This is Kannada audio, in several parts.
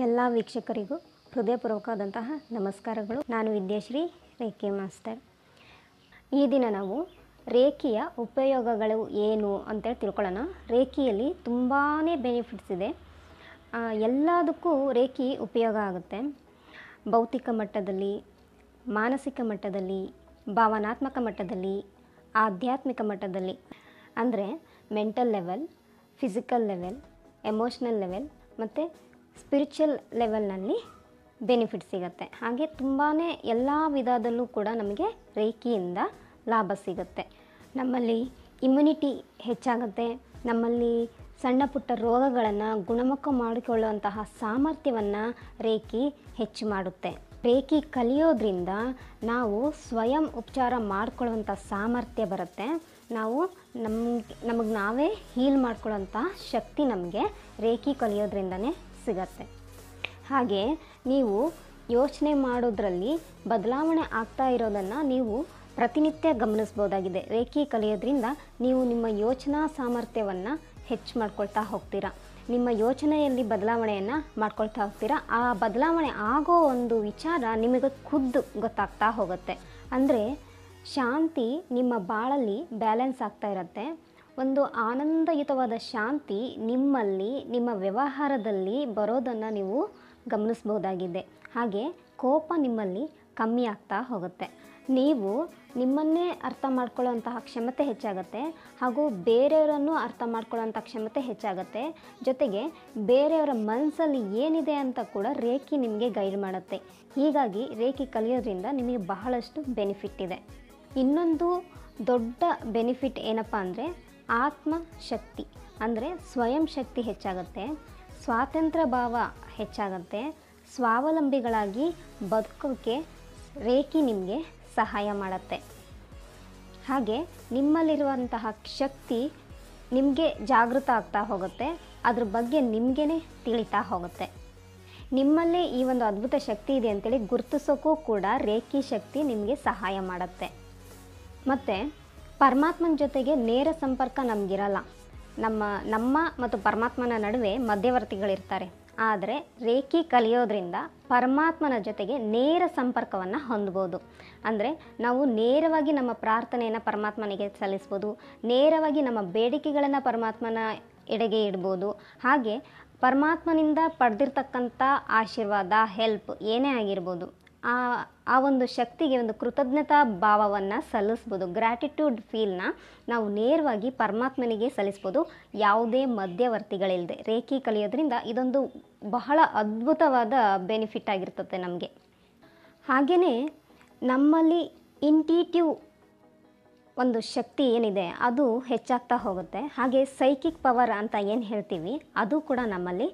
ಎಲ್ಲ ವೀಕ್ಷಕರಿಗೂ ಹೃದಯಪೂರ್ವಕವಾದಂತಹ ನಮಸ್ಕಾರಗಳು. ನಾನು ವಿದ್ಯಾಶ್ರೀ, ರೇಖೆ ಮಾಸ್ಟರ್. ಈ ದಿನ ನಾವು ರೇಖೆಯ ಉಪಯೋಗಗಳು ಏನು ಅಂತೇಳಿ ತಿಳ್ಕೊಳ್ಳೋಣ. ರೇಖೆಯಲ್ಲಿ ತುಂಬಾ ಬೆನಿಫಿಟ್ಸ್ ಇದೆ. ಎಲ್ಲದಕ್ಕೂ ರೇಖೆ ಉಪಯೋಗ ಆಗುತ್ತೆ. ಭೌತಿಕ ಮಟ್ಟದಲ್ಲಿ, ಮಾನಸಿಕ ಮಟ್ಟದಲ್ಲಿ, ಭಾವನಾತ್ಮಕ ಮಟ್ಟದಲ್ಲಿ, ಆಧ್ಯಾತ್ಮಿಕ ಮಟ್ಟದಲ್ಲಿ. ಅಂದರೆ mental level physical level emotional level ಮತ್ತು ಸ್ಪಿರಿಚುವಲ್ ಲೆವೆಲ್ನಲ್ಲಿ ಬೆನಿಫಿಟ್ ಸಿಗುತ್ತೆ. ಹಾಗೆ ತುಂಬಾ ಎಲ್ಲ ವಿಧದಲ್ಲೂ ಕೂಡ ನಮಗೆ ರೇಖೆಯಿಂದ ಲಾಭ ಸಿಗುತ್ತೆ. ನಮ್ಮಲ್ಲಿ ಇಮ್ಯುನಿಟಿ ಹೆಚ್ಚಾಗುತ್ತೆ. ನಮ್ಮಲ್ಲಿ ಸಣ್ಣ ಪುಟ್ಟ ರೋಗಗಳನ್ನು ಗುಣಮುಖ ಮಾಡಿಕೊಳ್ಳುವಂತಹ ಸಾಮರ್ಥ್ಯವನ್ನು ರೇಖಿ ಹೆಚ್ಚು ಮಾಡುತ್ತೆ. ರೇಖಿ ಕಲಿಯೋದ್ರಿಂದ ನಾವು ಸ್ವಯಂ ಉಪಚಾರ ಮಾಡಿಕೊಳ್ಳುವಂಥ ಸಾಮರ್ಥ್ಯ ಬರುತ್ತೆ. ನಾವು ನಮ್ಗೆ, ನಮಗೆ ನಾವೇ ಹೀಲ್ ಮಾಡ್ಕೊಳ್ಳೋಂಥ ಶಕ್ತಿ ನಮಗೆ ರೇಖಿ ಕಲಿಯೋದ್ರಿಂದನೇ ಸಿಗತ್ತೆ. ಹಾಗೆ ನೀವು ಯೋಚನೆ ಮಾಡೋದ್ರಲ್ಲಿ ಬದಲಾವಣೆ ಆಗ್ತಾ ಇರೋದನ್ನು ನೀವು ಪ್ರತಿನಿತ್ಯ ಗಮನಿಸ್ಬೋದಾಗಿದೆ. ರೇಖಿ ಕಲಿಯೋದ್ರಿಂದ ನೀವು ನಿಮ್ಮ ಯೋಚನಾ ಸಾಮರ್ಥ್ಯವನ್ನು ಹೆಚ್ಚು ಮಾಡ್ಕೊಳ್ತಾ ಹೋಗ್ತೀರಾ? ನಿಮ್ಮ ಯೋಚನೆಯಲ್ಲಿ ಬದಲಾವಣೆಯನ್ನು ಮಾಡ್ಕೊಳ್ತಾ ಹೋಗ್ತೀರಾ? ಆ ಬದಲಾವಣೆ ಆಗೋ ಒಂದು ವಿಚಾರ ನಿಮಗೆ ಖುದ್ದು ಗೊತ್ತಾಗ್ತಾ ಹೋಗುತ್ತೆ. ಅಂದರೆ ಶಾಂತಿ ನಿಮ್ಮ ಬಾಳಲ್ಲಿ ಬ್ಯಾಲೆನ್ಸ್ ಆಗ್ತಾ ಇರುತ್ತೆ. ಒಂದು ಆನಂದಯುತವಾದ ಶಾಂತಿ ನಿಮ್ಮಲ್ಲಿ, ನಿಮ್ಮ ವ್ಯವಹಾರದಲ್ಲಿ ಬರೋದನ್ನು ನೀವು ಗಮನಿಸ್ಬೋದಾಗಿದೆ ಹಾಗೆ ಕೋಪ ನಿಮ್ಮಲ್ಲಿ ಕಮ್ಮಿ ಆಗ್ತಾ ಹೋಗುತ್ತೆ. ನೀವು ನಿಮ್ಮನ್ನೇ ಅರ್ಥ ಮಾಡ್ಕೊಳ್ಳೋಂತಹ ಕ್ಷಮತೆ ಹೆಚ್ಚಾಗುತ್ತೆ ಹಾಗೂ ಬೇರೆಯವರನ್ನು ಅರ್ಥ ಮಾಡ್ಕೊಳ್ಳೋಂಥ ಕ್ಷಮತೆ ಹೆಚ್ಚಾಗುತ್ತೆ. ಜೊತೆಗೆ ಬೇರೆಯವರ ಮನಸ್ಸಲ್ಲಿ ಏನಿದೆ ಅಂತ ಕೂಡ ರೇಖಿ ನಿಮಗೆ ಗೈಡ್ ಮಾಡುತ್ತೆ. ಹೀಗಾಗಿ ರೇಖಿ ಕಲಿಯೋದ್ರಿಂದ ನಿಮಗೆ ಬಹಳಷ್ಟು ಬೆನಿಫಿಟ್ ಇದೆ. ಇನ್ನೊಂದು ದೊಡ್ಡ ಬೆನಿಫಿಟ್ ಏನಪ್ಪ ಅಂದರೆ ಆತ್ಮಶಕ್ತಿ ಅಂದರೆ ಸ್ವಯಂ ಶಕ್ತಿ ಹೆಚ್ಚಾಗುತ್ತೆ, ಸ್ವಾತಂತ್ರ್ಯ ಭಾವ ಹೆಚ್ಚಾಗುತ್ತೆ, ಸ್ವಾವಲಂಬಿಗಳಾಗಿ ಬದುಕೋಕ್ಕೆ ರೇಖಿ ನಿಮಗೆ ಸಹಾಯ ಮಾಡುತ್ತೆ. ಹಾಗೆ ನಿಮ್ಮಲ್ಲಿರುವಂತಹ ಶಕ್ತಿ ನಿಮಗೆ ಜಾಗೃತ ಆಗ್ತಾ ಹೋಗುತ್ತೆ, ಅದ್ರ ಬಗ್ಗೆ ನಿಮಗೇ ತಿಳಿತಾ ಹೋಗುತ್ತೆ. ನಿಮ್ಮಲ್ಲೇ ಈ ಒಂದು ಅದ್ಭುತ ಶಕ್ತಿ ಇದೆ ಅಂತೇಳಿ ಗುರುತಿಸೋಕ್ಕೂ ಕೂಡ ರೇಖಿ ಶಕ್ತಿ ನಿಮಗೆ ಸಹಾಯ ಮಾಡುತ್ತೆ. ಮತ್ತು ಪರಮಾತ್ಮನ ಜೊತೆಗೆ ನೇರ ಸಂಪರ್ಕ ನಮಗಿರಲ್ಲ. ನಮ್ಮ ನಮ್ಮ ಮತ್ತು ಪರಮಾತ್ಮನ ನಡುವೆ ಮಧ್ಯವರ್ತಿಗಳಿರ್ತಾರೆ. ಆದರೆ ರೇಖಿ ಕಲಿಯೋದ್ರಿಂದ ಪರಮಾತ್ಮನ ಜೊತೆಗೆ ನೇರ ಸಂಪರ್ಕವನ್ನು ಹೊಂದ್ಬೋದು. ಅಂದರೆ ನಾವು ನೇರವಾಗಿ ನಮ್ಮ ಪ್ರಾರ್ಥನೆಯನ್ನು ಪರಮಾತ್ಮನಿಗೆ ಸಲ್ಲಿಸ್ಬೋದು, ನೇರವಾಗಿ ನಮ್ಮ ಬೇಡಿಕೆಗಳನ್ನು ಪರಮಾತ್ಮನ ಎಡೆಗೆ ಇಡ್ಬೋದು. ಹಾಗೆ ಪರಮಾತ್ಮನಿಂದ ಪಡೆದಿರ್ತಕ್ಕಂಥ ಆಶೀರ್ವಾದ ಹೆಲ್ಪ್ ಏನೇ ಆಗಿರ್ಬೋದು ಆ ಆ ಒಂದು ಶಕ್ತಿಗೆ, ಒಂದು ಕೃತಜ್ಞತಾ ಭಾವವನ್ನು ಸಲ್ಲಿಸ್ಬೋದು. ಗ್ರ್ಯಾಟಿಟ್ಯೂಡ್ ಫೀಲ್ನ ನಾವು ನೇರವಾಗಿ ಪರಮಾತ್ಮನಿಗೆ ಸಲ್ಲಿಸ್ಬೋದು. ಯಾವುದೇ ಮಧ್ಯವರ್ತಿಗಳಿಲ್ಲದೆ. ರೇಖಿ ಕಲಿಯೋದ್ರಿಂದ ಇದೊಂದು ಬಹಳ ಅದ್ಭುತವಾದ ಬೆನಿಫಿಟ್ ಆಗಿರ್ತದೆ ನಮಗೆ. ಹಾಗೆಯೇ ನಮ್ಮಲ್ಲಿ ಇಂಟಿಟಿವ್ ಒಂದು ಶಕ್ತಿ ಏನಿದೆ, ಅದು ಹೆಚ್ಚಾಗ್ತಾ ಹೋಗುತ್ತೆ. ಹಾಗೆ ಸೈಕಿಕ್ ಪವರ್ ಅಂತ ಏನು ಹೇಳ್ತೀವಿ, ಅದು ಕೂಡ ನಮ್ಮಲ್ಲಿ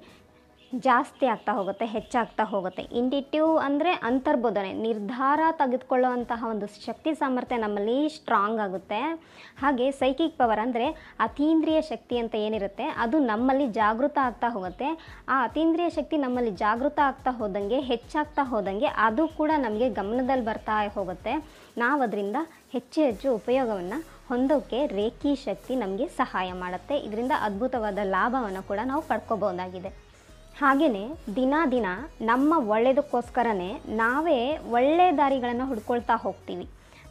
ಜಾಸ್ತಿ ಆಗ್ತಾ ಹೋಗುತ್ತೆ, ಹೆಚ್ಚಾಗ್ತಾ ಹೋಗುತ್ತೆ. ಇಂಡಿಟಿವ್ ಅಂದರೆ ಅಂತರ್ಬೋಧನೆ, ನಿರ್ಧಾರ ತೆಗೆದುಕೊಳ್ಳುವಂತಹ ಒಂದು ಶಕ್ತಿ ಸಾಮರ್ಥ್ಯ ನಮ್ಮಲ್ಲಿ ಸ್ಟ್ರಾಂಗ್ ಆಗುತ್ತೆ. ಹಾಗೆ ಸೈಕಿಕ್ ಪವರ್ ಅಂದರೆ ಅತೀಂದ್ರಿಯ ಶಕ್ತಿ ಅಂತ ಏನಿರುತ್ತೆ, ಅದು ನಮ್ಮಲ್ಲಿ ಜಾಗೃತ ಆಗ್ತಾ ಹೋಗುತ್ತೆ. ಆ ಅತೀಂದ್ರಿಯ ಶಕ್ತಿ ನಮ್ಮಲ್ಲಿ ಜಾಗೃತ ಆಗ್ತಾ ಹೋದಂಗೆ, ಹೆಚ್ಚಾಗ್ತಾ ಹೋದಂಗೆ ಅದು ಕೂಡ ನಮಗೆ ಗಮನದಲ್ಲಿ ಬರ್ತಾ ಹೋಗುತ್ತೆ. ನಾವು ಅದರಿಂದ ಹೆಚ್ಚು ಹೆಚ್ಚು ಉಪಯೋಗವನ್ನು ಹೊಂದೋಕ್ಕೆ ರೇಖಿ ಶಕ್ತಿ ನಮಗೆ ಸಹಾಯ ಮಾಡುತ್ತೆ. ಇದರಿಂದ ಅದ್ಭುತವಾದ ಲಾಭವನ್ನು ಕೂಡ ನಾವು ಪಡ್ಕೋಬೋದಾಗಿದೆ ಹಾಗೆಯೇ ದಿನ ದಿನ ನಮ್ಮ ಒಳ್ಳೆಯದಕ್ಕೋಸ್ಕರನೇ ನಾವೇ ಒಳ್ಳೆಯ ದಾರಿಗಳನ್ನು ಹುಡ್ಕೊಳ್ತಾ ಹೋಗ್ತೀವಿ.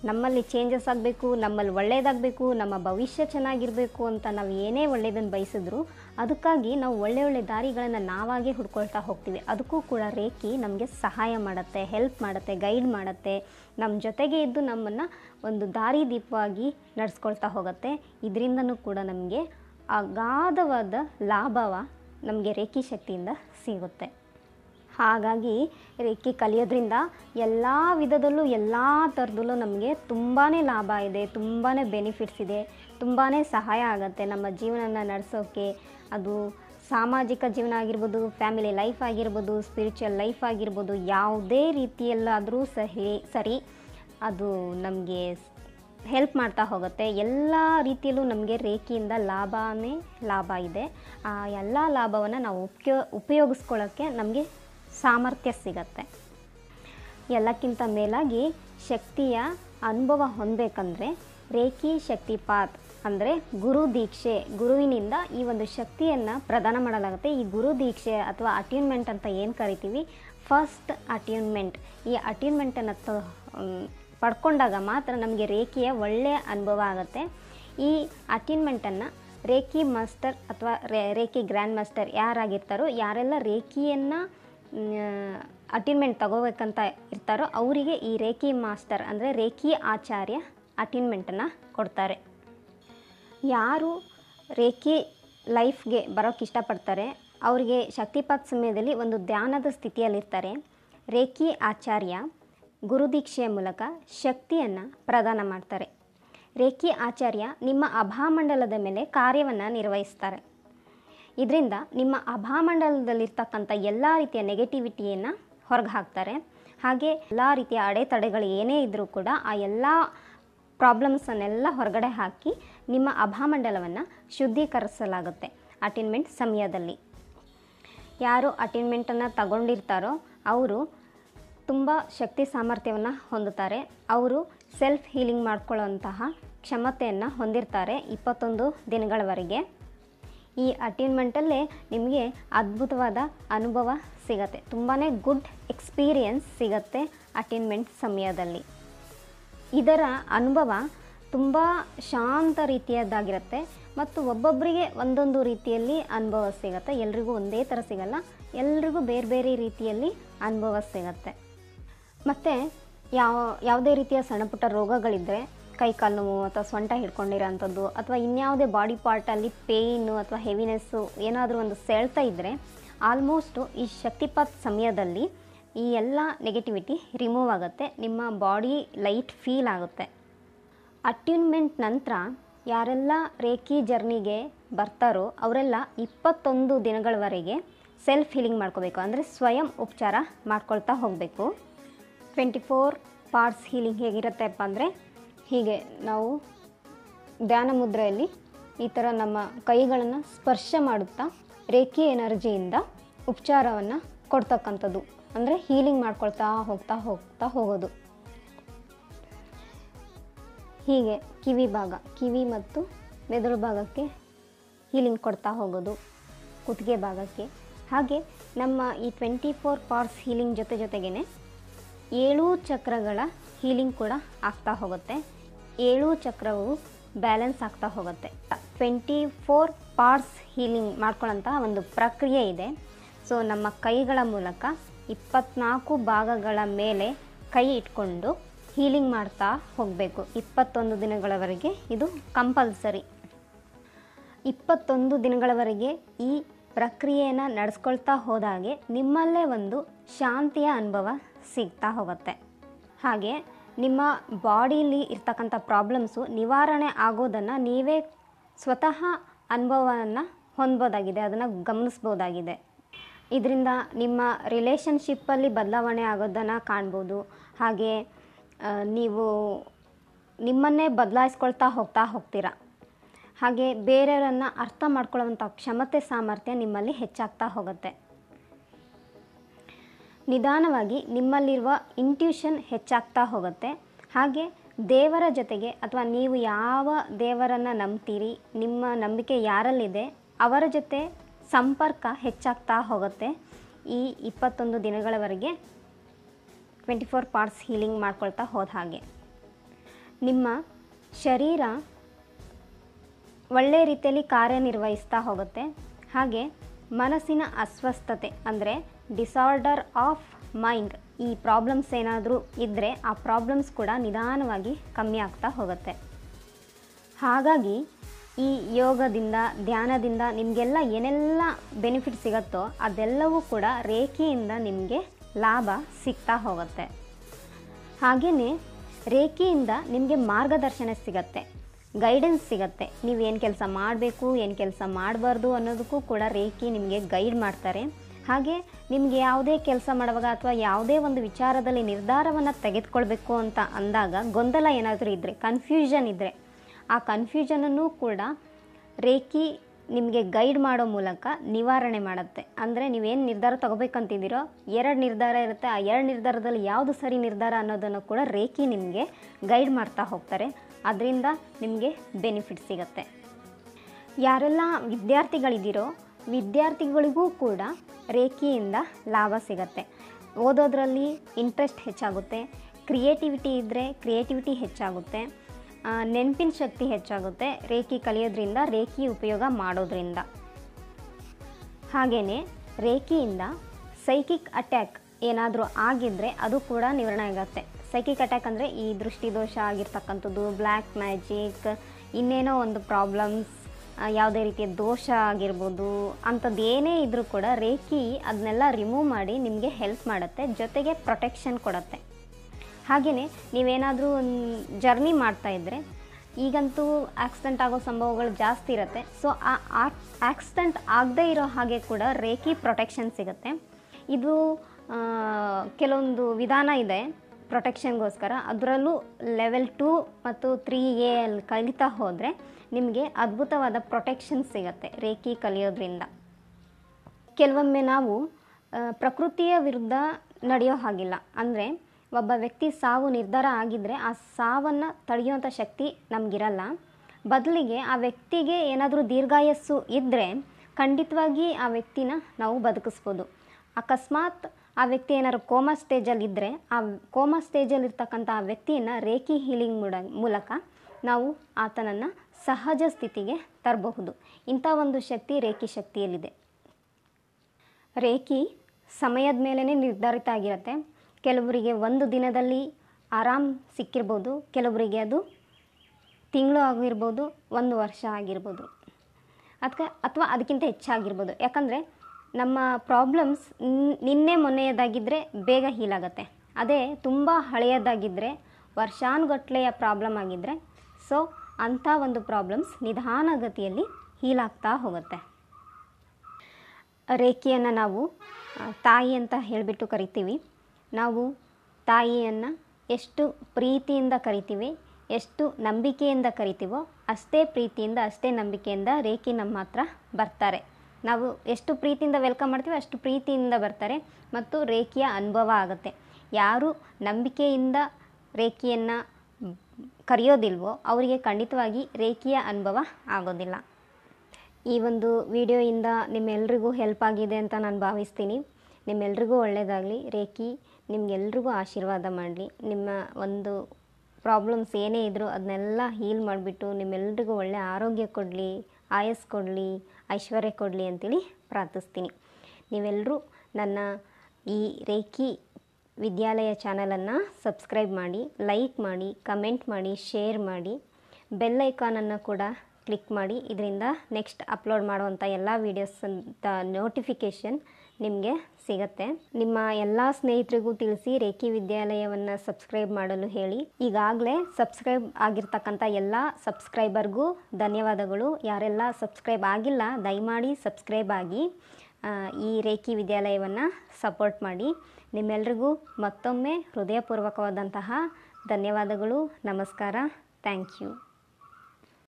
ನಮ್ಮಲ್ಲಿ ಚೇಂಜಸ್ ಆಗಬೇಕು, ನಮ್ಮಲ್ಲಿ ಒಳ್ಳೆಯದಾಗಬೇಕು ನಮ್ಮ ಭವಿಷ್ಯ ಚೆನ್ನಾಗಿರಬೇಕು ಅಂತ ನಾವು ಏನೇ ಒಳ್ಳೆಯದನ್ನು ಬಯಸಿದ್ರು ಅದಕ್ಕಾಗಿ ನಾವು ಒಳ್ಳೆ ಒಳ್ಳೆ ದಾರಿಗಳನ್ನು ನಾವಾಗೇ ಹುಡ್ಕೊಳ್ತಾ ಹೋಗ್ತೀವಿ. ಅದಕ್ಕೂ ಕೂಡ ರೇಖೆ ನಮಗೆ ಸಹಾಯ ಮಾಡುತ್ತೆ ಹೆಲ್ಪ್ ಮಾಡುತ್ತೆ ಗೈಡ್ ಮಾಡುತ್ತೆ. ನಮ್ಮ ಜೊತೆಗೆ ಇದ್ದು ನಮ್ಮನ್ನು ಒಂದು ದಾರಿ ದೀಪವಾಗಿ ನಡೆಸ್ಕೊಳ್ತಾ ಹೋಗುತ್ತೆ. ಇದರಿಂದನೂ ಕೂಡ ನಮಗೆ ಅಗಾಧವಾದ ಲಾಭವ ನಮಗೆ ರೇಖಿ ಶಕ್ತಿಯಿಂದ ಸಿಗುತ್ತೆ. ಹಾಗಾಗಿ ರೇಖೆ ಕಲಿಯೋದ್ರಿಂದ ಎಲ್ಲ ವಿಧದಲ್ಲೂ ಎಲ್ಲ ಥರದಲ್ಲೂ ನಮಗೆ ತುಂಬಾ ಲಾಭ ಇದೆ ತುಂಬಾ ಬೆನಿಫಿಟ್ಸ್ ಇದೆ ತುಂಬಾ ಸಹಾಯ ಆಗುತ್ತೆ ನಮ್ಮ ಜೀವನನ ನಡೆಸೋಕ್ಕೆ ಅದು ಸಾಮಾಜಿಕ ಜೀವನ ಆಗಿರ್ಬೋದು ಫ್ಯಾಮಿಲಿ ಲೈಫ್ ಆಗಿರ್ಬೋದು ಸ್ಪಿರಿಚುವಲ್ ಲೈಫ್ ಆಗಿರ್ಬೋದು, ಯಾವುದೇ ರೀತಿಯಲ್ಲಾದರೂ ಸಹಿ, ಸರಿ, ಅದು ನಮಗೆ ಹೆಲ್ಪ್ ಮಾಡ್ತಾ ಹೋಗುತ್ತೆ. ಎಲ್ಲ ರೀತಿಯಲ್ಲೂ ನಮಗೆ ರೇಖೆಯಿಂದ ಲಾಭನೇ ಲಾಭ ಇದೆ. ಆ, ಎಲ್ಲ ಲಾಭವನ್ನು ನಾವು ಉಪಯೋ, ಉಪಯೋಗಿಸ್ಕೊಳ್ಳೋಕ್ಕೆ ನಮಗೆ ಸಾಮರ್ಥ್ಯ ಸಿಗತ್ತೆ. ಎಲ್ಲಕ್ಕಿಂತ ಮೇಲಾಗಿ ಶಕ್ತಿಯ ಅನುಭವ ಹೊಂದಬೇಕಂದ್ರೆ ರೇಖಿ ಶಕ್ತಿಪಾತ್ ಅಂದರೆ ಗುರು ದೀಕ್ಷೆ, ಗುರುವಿನಿಂದ ಈ ಒಂದು ಶಕ್ತಿಯನ್ನು ಪ್ರದಾನ ಮಾಡಲಾಗುತ್ತೆ. ಈ ಗುರು ದೀಕ್ಷೆ ಅಥವಾ ಅಟ್ಯೂನ್ಮೆಂಟ್ ಅಂತ ಏನು ಕರಿತೀವಿ? ಫಸ್ಟ್ ಅಟ್ಯೂನ್ಮೆಂಟ್ ಈ ಅಟ್ಯೂನ್ಮೆಂಟನ್ನು ತ ಪಡ್ಕೊಂಡಾಗ ಮಾತ್ರ ನಮಗೆ ರೇಖೆಯ ಒಳ್ಳೆಯ ಅನುಭವ ಆಗುತ್ತೆ. ಈ ಅಚೀವ್ಮೆಂಟನ್ನು ರೇಖಿ ಮಾಸ್ಟರ್ ಅಥವಾ ರೇಖಿ ಗ್ರ್ಯಾಂಡ್ ಮಾಸ್ಟರ್ ಯಾರಾಗಿರ್ತಾರೋ, ಯಾರೆಲ್ಲ ರೇಖಿಯನ್ನು ಅಟೀನ್ಮೆಂಟ್ ತಗೋಬೇಕಂತ ಇರ್ತಾರೋ ಅವರಿಗೆ ಈ ರೇಖಿ ಮಾಸ್ಟರ್ ಅಂದರೆ ರೇಖಿ ಆಚಾರ್ಯ ಅಟೀನ್ಮೆಂಟನ್ನು ಕೊಡ್ತಾರೆ. ಯಾರು ರೇಖಿ ಲೈಫ್ಗೆ ಬರೋಕ್ಕೆ ಇಷ್ಟಪಡ್ತಾರೆ, ಅವರಿಗೆ ಶಕ್ತಿಪಾತ್ ಸಮಯದಲ್ಲಿ ಒಂದು ಧ್ಯಾನದ ಸ್ಥಿತಿಯಲ್ಲಿರ್ತಾರೆ. ರೇಖಿ ಆಚಾರ್ಯ ಗುರುದೀಕ್ಷೆಯ ಮೂಲಕ ಶಕ್ತಿಯನ್ನು ಪ್ರದಾನ ಮಾಡ್ತಾರೆ. ರೇಖಿ ಆಚಾರ್ಯ ನಿಮ್ಮ ಅಭಾಮಂಡಲದ ಮೇಲೆ ಕಾರ್ಯವನ್ನು ನಿರ್ವಹಿಸ್ತಾರೆ. ಇದರಿಂದ ನಿಮ್ಮ ಅಭಾಮಂಡಲದಲ್ಲಿರ್ತಕ್ಕಂಥ ಎಲ್ಲ ರೀತಿಯ ನೆಗೆಟಿವಿಟಿಯನ್ನು ಹೊರಗೆ ಹಾಕ್ತಾರೆ ಹಾಗೆ ಎಲ್ಲ ರೀತಿಯ ಅಡೆತಡೆಗಳು ಏನೇ ಇದ್ದರೂ ಕೂಡ ಆ ಎಲ್ಲ ಪ್ರಾಬ್ಲಮ್ಸನ್ನೆಲ್ಲ ಹೊರಗಡೆ ಹಾಕಿ ನಿಮ್ಮ ಅಭಾಮಂಡಲವನ್ನು ಶುದ್ಧೀಕರಿಸಲಾಗುತ್ತೆ ಅಟೈನ್ಮೆಂಟ್ ಸಮಯದಲ್ಲಿ. ಯಾರು ಅಟೈನ್ಮೆಂಟನ್ನು ತಗೊಂಡಿರ್ತಾರೋ, ಅವರು ತುಂಬ ಶಕ್ತಿ ಸಾಮರ್ಥ್ಯವನ್ನು ಹೊಂದುತ್ತಾರೆ. ಅವರು ಸೆಲ್ಫ್ ಹೀಲಿಂಗ್ ಮಾಡಿಕೊಳ್ಳುವಂತಹ ಕ್ಷಮತೆಯನ್ನು ಹೊಂದಿರ್ತಾರೆ ಇಪ್ಪತ್ತೊಂದು ದಿನಗಳವರೆಗೆ. ಈ ಅಟೈನ್ಮೆಂಟಲ್ಲೇ ನಿಮಗೆ ಅದ್ಭುತವಾದ ಅನುಭವ ಸಿಗತ್ತೆ. ತುಂಬಾ ಗುಡ್ ಎಕ್ಸ್ಪೀರಿಯನ್ಸ್ ಸಿಗತ್ತೆ ಅಟೈನ್ಮೆಂಟ್ ಸಮಯದಲ್ಲಿ. ಇದರ ಅನುಭವ ತುಂಬ ಶಾಂತ ರೀತಿಯದ್ದಾಗಿರುತ್ತೆ ಮತ್ತು ಒಬ್ಬೊಬ್ಬರಿಗೆ ಒಂದೊಂದು ರೀತಿಯಲ್ಲಿ ಅನುಭವ ಸಿಗುತ್ತೆ. ಎಲ್ರಿಗೂ ಒಂದೇ ಥರ ಸಿಗಲ್ಲ. ಎಲ್ರಿಗೂ ಬೇರೆ ಬೇರೆ ರೀತಿಯಲ್ಲಿ ಅನುಭವ ಸಿಗತ್ತೆ. ಮತ್ತು ಯಾವ, ಯಾವುದೇ ರೀತಿಯ ಸಣ್ಣಪುಟ್ಟ ರೋಗಗಳಿದ್ದರೆ ಕೈ, ಕಾಲು ನೋವು ಅಥವಾ ಸೊಂಟ ಹಿಡ್ಕೊಂಡಿರೋಂಥದ್ದು ಅಥವಾ ಇನ್ಯಾವುದೇ ಬಾಡಿ ಪಾರ್ಟಲ್ಲಿ ಪೇಯ್ನು ಅಥವಾ ಹೆವಿನೆಸ್ಸು ಏನಾದರೂ ಒಂದು ಸೆಳ್ತಾ ಇದ್ದರೆ ಆಲ್ಮೋಸ್ಟು ಈ ಶಕ್ತಿಪಾತ್ ಸಮಯದಲ್ಲಿ ಈ ಎಲ್ಲ ನೆಗೆಟಿವಿಟಿ ರಿಮೂವ್ ಆಗುತ್ತೆ, ನಿಮ್ಮ ಬಾಡಿ ಲೈಟ್ ಫೀಲ್ ಆಗುತ್ತೆ. ಅಟ್ಯೂನ್ಮೆಂಟ್ ನಂತರ ಯಾರೆಲ್ಲ ರೇಖಿ ಜರ್ನಿಗೆ ಬರ್ತಾರೋ ಅವರೆಲ್ಲ ಇಪ್ಪತ್ತೊಂದು ದಿನಗಳವರೆಗೆ ಸೆಲ್ಫ್ ಹೀಲಿಂಗ್ ಮಾಡ್ಕೋಬೇಕು, ಅಂದರೆ ಸ್ವಯಂ ಉಪಚಾರ ಮಾಡ್ಕೊಳ್ತಾ ಹೋಗಬೇಕು. ಟ್ವೆಂಟಿ ಫೋರ್ ಪಾರ್ಟ್ಸ್ ಹೀಲಿಂಗ್ ಹೇಗಿರುತ್ತೆಪ್ಪ ಅಂದರೆ, ಹೀಗೆ ನಾವು ಧ್ಯಾನ ಮುದ್ರೆಯಲ್ಲಿ ಈ ಥರ ನಮ್ಮ ಕೈಗಳನ್ನು ಸ್ಪರ್ಶ ಮಾಡುತ್ತಾ ರೇಖಿ ಎನರ್ಜಿಯಿಂದ ಉಪಚಾರವನ್ನು ಕೊಡ್ತಕ್ಕಂಥದ್ದು. ಅಂದರೆ ಹೀಲಿಂಗ್ ಮಾಡ್ಕೊಳ್ತಾ ಹೋಗ್ತಾ ಹೋಗ್ತಾ ಹೋಗೋದು. ಹೀಗೆ ಕಿವಿ ಭಾಗ, ಕಿವಿ ಮತ್ತು ಮೆದುಳು ಭಾಗಕ್ಕೆ ಹೀಲಿಂಗ್ ಕೊಡ್ತಾ ಹೋಗೋದು, ಕುತ್ತಿಗೆ ಭಾಗಕ್ಕೆ. ಹಾಗೆ ನಮ್ಮ ಈ ಟ್ವೆಂಟಿ ಫೋರ್ ಪಾರ್ಟ್ಸ್ ಹೀಲಿಂಗ್ ಜೊತೆ ಜೊತೆಗೇ ಏಳು ಚಕ್ರಗಳ ಹೀಲಿಂಗ್ ಕೂಡ ಆಗ್ತಾ ಹೋಗುತ್ತೆ. ಏಳು ಚಕ್ರವು ಬ್ಯಾಲೆನ್ಸ್ ಆಗ್ತಾ ಹೋಗುತ್ತೆ. ಟ್ವೆಂಟಿ ಫೋರ್ ಪಾರ್ಟ್ಸ್ ಹೀಲಿಂಗ್ ಮಾಡ್ಕೊಳ್ಳೋಂತಹ ಒಂದು ಪ್ರಕ್ರಿಯೆ ಇದೆ. ಸೊ ನಮ್ಮ ಕೈಗಳ ಮೂಲಕ ಇಪ್ಪತ್ನಾಲ್ಕು ಭಾಗಗಳ ಮೇಲೆ ಕೈ ಇಟ್ಕೊಂಡು ಹೀಲಿಂಗ್ ಮಾಡ್ತಾ ಹೋಗಬೇಕು. ಇಪ್ಪತ್ತೊಂದು ದಿನಗಳವರೆಗೆ ಇದು ಕಂಪಲ್ಸರಿ ಇಪ್ಪತ್ತೊಂದು ದಿನಗಳವರೆಗೆ ಈ ಪ್ರಕ್ರಿಯೆಯನ್ನು ನಡೆಸ್ಕೊಳ್ತಾ ಹೋದಾಗೆ ನಿಮ್ಮಲ್ಲೇ ಒಂದು ಶಾಂತಿಯ ಅನುಭವ ಸಿಗ್ತಾ ಹೋಗುತ್ತೆ. ಹಾಗೆ ನಿಮ್ಮ ಬಾಡಿಲಿ ಇರ್ತಕ್ಕಂಥ ಪ್ರಾಬ್ಲಮ್ಸು ನಿವಾರಣೆ ಆಗೋದನ್ನು ನೀವೇ ಸ್ವತಃ ಅನುಭವವನ್ನು ಹೊಂದ್ಬೋದಾಗಿದೆ, ಅದನ್ನು ಗಮನಿಸ್ಬೋದಾಗಿದೆ. ಇದರಿಂದ ನಿಮ್ಮ ರಿಲೇಷನ್ಶಿಪ್ಪಲ್ಲಿ ಬದಲಾವಣೆ ಆಗೋದನ್ನು ಕಾಣ್ಬೋದು. ಹಾಗೆ ನೀವು ನಿಮ್ಮನ್ನೇ ಬದಲಾಯಿಸ್ಕೊಳ್ತಾ ಹೋಗ್ತಾ ಹೋಗ್ತೀರ. ಹಾಗೆ ಬೇರೆಯವರನ್ನು ಅರ್ಥ ಮಾಡ್ಕೊಳ್ಳೋವಂಥ ಕ್ಷಮತೆ ಸಾಮರ್ಥ್ಯ ನಿಮ್ಮಲ್ಲಿ ಹೆಚ್ಚಾಗ್ತಾ ಹೋಗುತ್ತೆ. ನಿಧಾನವಾಗಿ ನಿಮ್ಮಲ್ಲಿರುವ ಇಂಟ್ಯೂಷನ್ ಹೆಚ್ಚಾಗ್ತಾ ಹೋಗುತ್ತೆ. ಹಾಗೆ ದೇವರ ಜೊತೆಗೆ ಅಥವಾ ನೀವು ಯಾವ ದೇವರನ್ನು ನಂಬ್ತೀರಿ, ನಿಮ್ಮ ನಂಬಿಕೆ ಯಾರಲ್ಲಿದೆ, ಅವರ ಜೊತೆ ಸಂಪರ್ಕ ಹೆಚ್ಚಾಗ್ತಾ ಹೋಗುತ್ತೆ. ಈ ಇಪ್ಪತ್ತೊಂದು ದಿನಗಳವರೆಗೆ ಟ್ವೆಂಟಿ ಫೋರ್ ಪಾರ್ಟ್ಸ್ ಹೀಲಿಂಗ್ ಮಾಡ್ಕೊಳ್ತಾ ಹೋದ ಹಾಗೆ. ನಿಮ್ಮ ಶರೀರ ಒಳ್ಳೆಯ ರೀತಿಯಲ್ಲಿ ಕಾರ್ಯನಿರ್ವಹಿಸ್ತಾ ಹೋಗುತ್ತೆ. ಹಾಗೆ ಮನಸ್ಸಿನ ಅಸ್ವಸ್ಥತೆ ಅಂದರೆ ಡಿಸಾರ್ಡರ್ ಆಫ್ ಮೈಂಡ್ ಈ ಪ್ರಾಬ್ಲಮ್ಸ್ ಏನಾದರೂ ಇದ್ದರೆ ಆ ಪ್ರಾಬ್ಲಮ್ಸ್ ಕೂಡ ನಿಧಾನವಾಗಿ ಕಮ್ಮಿ ಆಗ್ತಾ ಹೋಗುತ್ತೆ. ಹಾಗಾಗಿ ಈ ಯೋಗದಿಂದ, ಧ್ಯಾನದಿಂದ ನಿಮಗೆಲ್ಲ ಏನೆಲ್ಲ ಬೆನಿಫಿಟ್ ಸಿಗುತ್ತೋ ಅದೆಲ್ಲವೂ ಕೂಡ ರೇಖೆಯಿಂದ ನಿಮಗೆ ಲಾಭ ಸಿಗ್ತಾ ಹೋಗುತ್ತೆ. ಹಾಗೆಯೇ ರೇಖೆಯಿಂದ ನಿಮಗೆ ಮಾರ್ಗದರ್ಶನ ಸಿಗತ್ತೆ ಗೈಡೆನ್ಸ್ ಸಿಗತ್ತೆ. ನೀವು ಏನು ಕೆಲಸ ಮಾಡಬೇಕು, ಏನು ಕೆಲಸ ಮಾಡಬಾರ್ದು ಅನ್ನೋದಕ್ಕೂ ಕೂಡ ರೇಖೆ ನಿಮಗೆ ಗೈಡ್ ಮಾಡ್ತಾರೆ. ಹಾಗೆ ನಿಮಗೆ ಯಾವುದೇ ಕೆಲಸ ಮಾಡುವಾಗ ಅಥವಾ ಯಾವುದೇ ಒಂದು ವಿಚಾರದಲ್ಲಿ ನಿರ್ಧಾರವನ್ನು ತೆಗೆದುಕೊಳ್ಬೇಕು ಅಂತ ಅಂದಾಗ ಗೊಂದಲ ಏನಾದರೂ ಇದ್ದರೆ ಕನ್ಫ್ಯೂಷನ್ ಇದ್ದರೆ ಆ ಕನ್ಫ್ಯೂಷನನ್ನು ಕೂಡ ರೇಖಿ ನಿಮಗೆ ಗೈಡ್ ಮಾಡೋ ಮೂಲಕ ನಿವಾರಣೆ ಮಾಡುತ್ತೆ. ಅಂದರೆ ನೀವೇನು ನಿರ್ಧಾರ ತಗೋಬೇಕಂತಿದ್ದೀರೋ, ಎರಡು ನಿರ್ಧಾರ ಇರುತ್ತೆ, ಆ ಎರಡು ನಿರ್ಧಾರದಲ್ಲಿ ಯಾವುದು ಸರಿ ನಿರ್ಧಾರ ಅನ್ನೋದನ್ನು ಕೂಡ ರೇಖಿ ನಿಮಗೆ ಗೈಡ್ ಮಾಡ್ತಾ ಹೋಗ್ತಾರೆ. ಅದರಿಂದ ನಿಮಗೆ ಬೆನಿಫಿಟ್ ಸಿಗುತ್ತೆ. ಯಾರೆಲ್ಲ ವಿದ್ಯಾರ್ಥಿಗಳಿದ್ದೀರೋ ವಿದ್ಯಾರ್ಥಿಗಳಿಗೂ ಕೂಡ ರೇಖಿಯಿಂದ ಲಾಭ ಸಿಗತ್ತೆ. ಓದೋದ್ರಲ್ಲಿ ಇಂಟ್ರೆಸ್ಟ್ ಹೆಚ್ಚಾಗುತ್ತೆ. ಕ್ರಿಯೇಟಿವಿಟಿ ಇದ್ದರೆ ಕ್ರಿಯೇಟಿವಿಟಿ ಹೆಚ್ಚಾಗುತ್ತೆ. ನೆನಪಿನ ಶಕ್ತಿ ಹೆಚ್ಚಾಗುತ್ತೆ. ರೇಖಿ ಕಲಿಯೋದ್ರಿಂದ, ರೇಖಿ ಉಪಯೋಗ ಮಾಡೋದ್ರಿಂದ. ಹಾಗೆಯೇ ರೇಖಿಯಿಂದ ಸೈಕಿಕ್ ಅಟ್ಯಾಕ್ ಏನಾದರೂ ಆಗಿದ್ದರೆ ಅದು ಕೂಡ ನಿವಾರಣೆ ಆಗುತ್ತೆ. ಸೈಕಿಕ್ ಅಟ್ಯಾಕ್ ಅಂದರೆ ಈ ದೃಷ್ಟಿದೋಷ ಆಗಿರ್ತಕ್ಕಂಥದ್ದು ಬ್ಲ್ಯಾಕ್ ಮ್ಯಾಜಿಕ್ ಇನ್ನೇನೋ ಒಂದು ಪ್ರಾಬ್ಲಮ್ಸ್ ಯಾವುದೇ ರೀತಿಯ ದೋಷ ಆಗಿರ್ಬೋದು, ಅಂಥದ್ದು ಏನೇ ಇದ್ದರೂ ಕೂಡ ರೇಖಿ ಅದನ್ನೆಲ್ಲ ರಿಮೂವ್ ಮಾಡಿ ನಿಮಗೆ ಹೆಲ್ಪ್ ಮಾಡುತ್ತೆ, ಜೊತೆಗೆ ಪ್ರೊಟೆಕ್ಷನ್ ಕೊಡುತ್ತೆ. ಹಾಗೆಯೇ ನೀವೇನಾದರೂ ಒಂದು ಜರ್ನಿ ಮಾಡ್ತಾ ಇದ್ದರೆ ಈಗಂತೂ ಆಕ್ಸಿಡೆಂಟ್ ಆಗೋ ಸಂಭವಗಳು ಜಾಸ್ತಿ ಇರುತ್ತೆ. ಸೊ ಆ ಆಕ್ಸಿಡೆಂಟ್ ಆಗದೇ ಇರೋ ಹಾಗೆ ಕೂಡ ರೇಖಿ ಪ್ರೊಟೆಕ್ಷನ್ ಸಿಗುತ್ತೆ. ಇದು ಕೆಲವೊಂದು ವಿಧಾನ ಇದೆ. ಪ್ರೊಟೆಕ್ಷನ್ಗೋಸ್ಕರ ಅದರಲ್ಲೂ ಲೆವೆಲ್ ಟೂ ಮತ್ತು ತ್ರೀ ಎ ಅಲ್ಲಿ ಕಲಿತಾ ಹೋದರೆ ನಿಮಗೆ ಅದ್ಭುತವಾದ ಪ್ರೊಟೆಕ್ಷನ್ ಸಿಗುತ್ತೆ ರೇಖಿ ಕಲಿಯೋದ್ರಿಂದ. ಕೆಲವೊಮ್ಮೆ ನಾವು ಪ್ರಕೃತಿಯ ವಿರುದ್ಧ ನಡೆಯೋ ಹಾಗಿಲ್ಲ. ಅಂದರೆ ಒಬ್ಬ ವ್ಯಕ್ತಿ ಸಾವು ನಿರ್ಧಾರ ಆಗಿದ್ದರೆ ಆ ಸಾವನ್ನು ತಡೆಯುವಂಥ ಶಕ್ತಿ ನಮಗಿರಲ್ಲ. ಬದಲಿಗೆ ಆ ವ್ಯಕ್ತಿಗೆ ಏನಾದರೂ ದೀರ್ಘಾಯಸ್ಸು ಇದ್ದರೆ ಖಂಡಿತವಾಗಿ ಆ ವ್ಯಕ್ತಿನ ನಾವು ಬದುಕಿಸ್ಬೋದು. ಅಕಸ್ಮಾತ್ ಆ ವ್ಯಕ್ತಿ ಏನಾದ್ರು ಕೋಮಾ ಸ್ಟೇಜಲ್ಲಿ ಇದ್ದರೆ ಆ ಕೋಮಾ ಸ್ಟೇಜಲ್ಲಿ ಇರ್ತಕ್ಕಂಥ ಆ ವ್ಯಕ್ತಿಯನ್ನು ರೇಖಿ ಹೀಲಿಂಗ್ ಮೂಡ, ಮೂಲಕ ನಾವು ಆತನನ್ನು ಸಹಜ ಸ್ಥಿತಿಗೆ ತರಬಹುದು. ಇಂಥ ಒಂದು ಶಕ್ತಿ ರೇಖಿ ಶಕ್ತಿಯಲ್ಲಿದೆ. ರೇಖಿ ಸಮಯದ ಮೇಲೇ ನಿರ್ಧಾರಿತ ಆಗಿರುತ್ತೆ. ಕೆಲವರಿಗೆ ಒಂದು ದಿನದಲ್ಲಿ ಆರಾಮ್ ಸಿಕ್ಕಿರ್ಬೋದು, ಕೆಲವರಿಗೆ ಅದು ತಿಂಗಳು ಆಗಿರ್ಬೋದು, ಒಂದು ವರ್ಷ ಆಗಿರ್ಬೋದು. ಅದಕ್ಕೆ ಅಥವಾ ಅದಕ್ಕಿಂತ ಹೆಚ್ಚಾಗಿರ್ಬೋದು. ಯಾಕಂದರೆ ನಮ್ಮ ಪ್ರಾಬ್ಲಮ್ಸ್ ನಿನ್ನೆ ಮೊನ್ನೆಯದಾಗಿದ್ದರೆ ಬೇಗ ಹೀಲ್ ಅದೇ ತುಂಬ ಹಳೆಯದಾಗಿದ್ದರೆ ವರ್ಷಾನುಗಟ್ಲೆಯ ಪ್ರಾಬ್ಲಮ್ ಆಗಿದ್ದರೆ ಸೊ ಅಂಥ ಒಂದು ಪ್ರಾಬ್ಲಮ್ಸ್ ನಿಧಾನಗತಿಯಲ್ಲಿ ಹೀಲ್ ಆಗ್ತಾ ಹೋಗುತ್ತೆ. ರೇಖೆಯನ್ನು ನಾವು ತಾಯಿ ಅಂತ ಹೇಳಿಬಿಟ್ಟು ಕರಿತೀವಿ. ನಾವು ತಾಯಿಯನ್ನು ಎಷ್ಟು ಪ್ರೀತಿಯಿಂದ ಕರಿತೀವಿ, ಎಷ್ಟು ನಂಬಿಕೆಯಿಂದ ಕರಿತೀವೋ ಅಷ್ಟೇ ಪ್ರೀತಿಯಿಂದ, ಅಷ್ಟೇ ನಂಬಿಕೆಯಿಂದ ರೇಖಿ ನಮ್ಮ ಹತ್ರ ಬರ್ತಾರೆ. ನಾವು ಎಷ್ಟು ಪ್ರೀತಿಯಿಂದ ವೆಲ್ಕಮ್ ಮಾಡ್ತೀವಿ ಅಷ್ಟು ಪ್ರೀತಿಯಿಂದ ಬರ್ತಾರೆ ಮತ್ತು ರೇಖಿಯ ಅನುಭವ ಆಗುತ್ತೆ. ಯಾರು ನಂಬಿಕೆಯಿಂದ ರೇಖಿಯನ್ನು ಕರೆಯೋದಿಲ್ವೋ ಅವರಿಗೆ ಖಂಡಿತವಾಗಿ ರೇಖಿಯ ಅನುಭವ ಆಗೋದಿಲ್ಲ. ಈ ಒಂದು ವಿಡಿಯೋಯಿಂದ ನಿಮ್ಮೆಲ್ರಿಗೂ ಹೆಲ್ಪ್ ಆಗಿದೆ ಅಂತ ನಾನು ಭಾವಿಸ್ತೀನಿ. ನಿಮ್ಮೆಲ್ರಿಗೂ ಒಳ್ಳೆಯದಾಗಲಿ ರೇಖಿ, ನಿಮ್ಗೆಲ್ರಿಗೂ ಆಶೀರ್ವಾದ ಮಾಡಲಿ. ನಿಮ್ಮ ಒಂದು ಪ್ರಾಬ್ಲಮ್ಸ್ ಏನೇ ಇದ್ದರೂ ಅದನ್ನೆಲ್ಲ ಹೀಲ್ ಮಾಡಿಬಿಟ್ಟು ನಿಮ್ಮೆಲ್ರಿಗೂ ಒಳ್ಳೆಯ ಆರೋಗ್ಯ ಕೊಡಲಿ. ಆಯಸ್ ಕೊಡಲಿ, ಐಶ್ವರ್ಯ ಕೊಡಲಿ ಅಂತೇಳಿ ಪ್ರಾರ್ಥಿಸ್ತೀನಿ. ನೀವೆಲ್ಲರೂ ನನ್ನ ಈ ರೇಖಿ ವಿದ್ಯಾಲಯ ಚಾನಲನ್ನು ಸಬ್ಸ್ಕ್ರೈಬ್ ಮಾಡಿ, ಲೈಕ್ ಮಾಡಿ, ಕಮೆಂಟ್ ಮಾಡಿ, ಶೇರ್ ಮಾಡಿ, ಬೆಲ್ ಐಕಾನನ್ನು ಕೂಡ ಕ್ಲಿಕ್ ಮಾಡಿ. ಇದರಿಂದ ನೆಕ್ಸ್ಟ್ ಅಪ್ಲೋಡ್ ಮಾಡುವಂಥ ಎಲ್ಲ ವೀಡಿಯೋಸ್ ನೋಟಿಫಿಕೇಷನ್ ನಿಮಗೆ ಸಿಗತ್ತೆ. ನಿಮ್ಮ ಎಲ್ಲ ಸ್ನೇಹಿತರಿಗೂ ತಿಳಿಸಿ ರೇಖಿ ವಿದ್ಯಾಲಯವನ್ನು ಸಬ್ಸ್ಕ್ರೈಬ್ ಮಾಡಲು ಹೇಳಿ. ಈಗಾಗಲೇ ಸಬ್ಸ್ಕ್ರೈಬ್ ಆಗಿರ್ತಕ್ಕಂಥ ಎಲ್ಲ ಸಬ್ಸ್ಕ್ರೈಬರ್ಗೂ ಧನ್ಯವಾದಗಳು. ಯಾರೆಲ್ಲ ಸಬ್ಸ್ಕ್ರೈಬ್ ಆಗಿಲ್ಲ, ದಯಮಾಡಿ ಸಬ್ಸ್ಕ್ರೈಬ್ ಆಗಿ ಈ ರೇಖಿ ವಿದ್ಯಾಲಯವನ್ನು ಸಪೋರ್ಟ್ ಮಾಡಿ. ನಿಮ್ಮೆಲ್ರಿಗೂ ಮತ್ತೊಮ್ಮೆ ಹೃದಯಪೂರ್ವಕವಾದಂತಹ ಧನ್ಯವಾದಗಳು. ನಮಸ್ಕಾರ. Thank you.